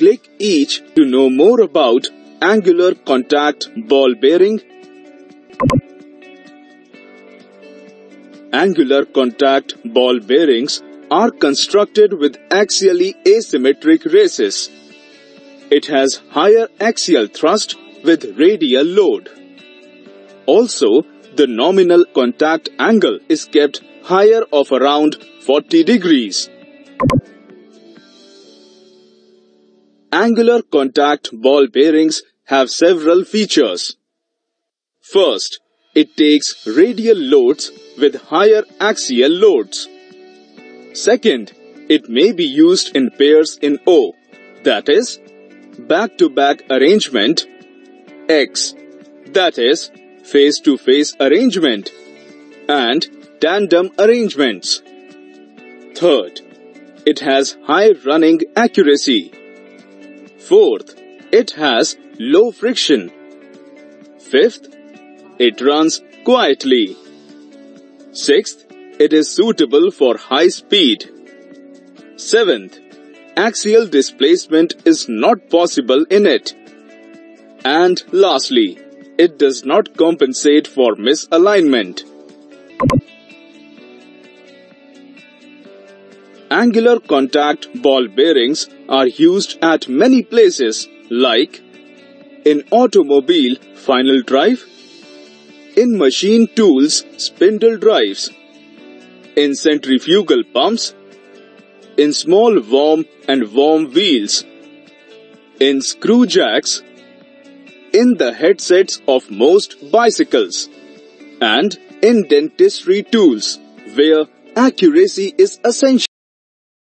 Click each to know more about angular contact ball bearing, angular contact ball bearings are constructed with axially asymmetric races. It has higher axial thrust with radial load. Also, the nominal contact angle is kept higher of around 40 degrees. Angular contact ball bearings have several features. First, it takes radial loads with higher axial loads. Second, it may be used in pairs in O, that is, back-to-back -back arrangement, X, that is, face-to-face -face arrangement, and tandem arrangements. Third, it has high running accuracy. Fourth, it has low friction. Fifth, it runs quietly. Sixth, it is suitable for high speed. Seventh, axial displacement is not possible in it. And lastly, it does not compensate for misalignment. Angular contact ball bearings are used at many places like in automobile final drive, in machine tools spindle drives, in centrifugal pumps, in small worm and worm wheels, in screw jacks, in the headsets of most bicycles, and in dentistry tools where accuracy is essential.